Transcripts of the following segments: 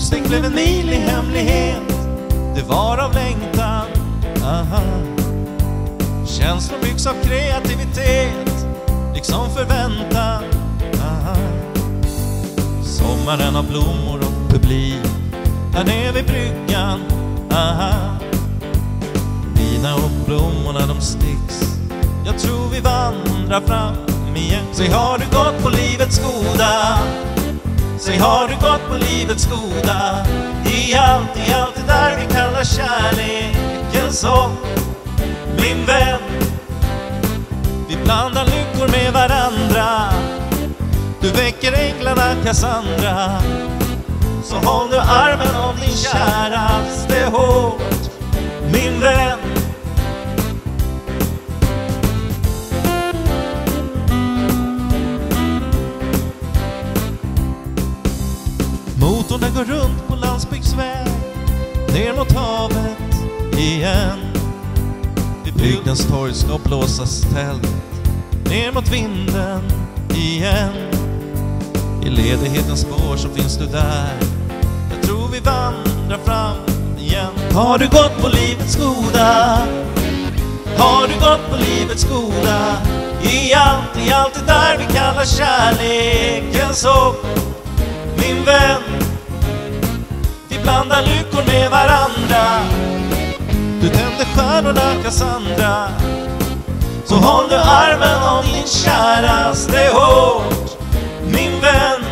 Brostig blev en mil i hemlighet. Det var av längtan. Aha. Känslor byggs av kreativitet. Liksom förväntan. Aha. Sommaren har blommor och publik. Här nere vid bryggan. Aha. Bina och blommorna de sticks. Jag tror vi vandrar fram igen. Säg har du gått på livets goda. Säg har du gått på livets goda? I allt, i allt det där vi kallar kärleken så Min vän. Vi blandar lyckor med varandra. Du väcker änglarna Cassandra. Så håll nu armen om din käraste hårt Motorn den går runt på landsbygdsväg Ner mot havet igen. Vid bygdens torg ska blåsas tält Ner mot vinden igen. I ledighetens spår så finns du där. Jag tror vi vandrar fram igen. Har du gått på livets goda? Har du gått på livets goda? I allt, i allt det där vi kallar kärleken så min vän Blanda lyckor med varandra. Du tände stjärnorna Cassandra. Så håll du armen om din käraste hårt Min vän.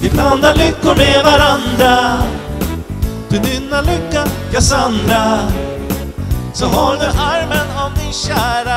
Vi blandar lyckor med varandra. Ja, Cassandra Så håll nu armen om din kära.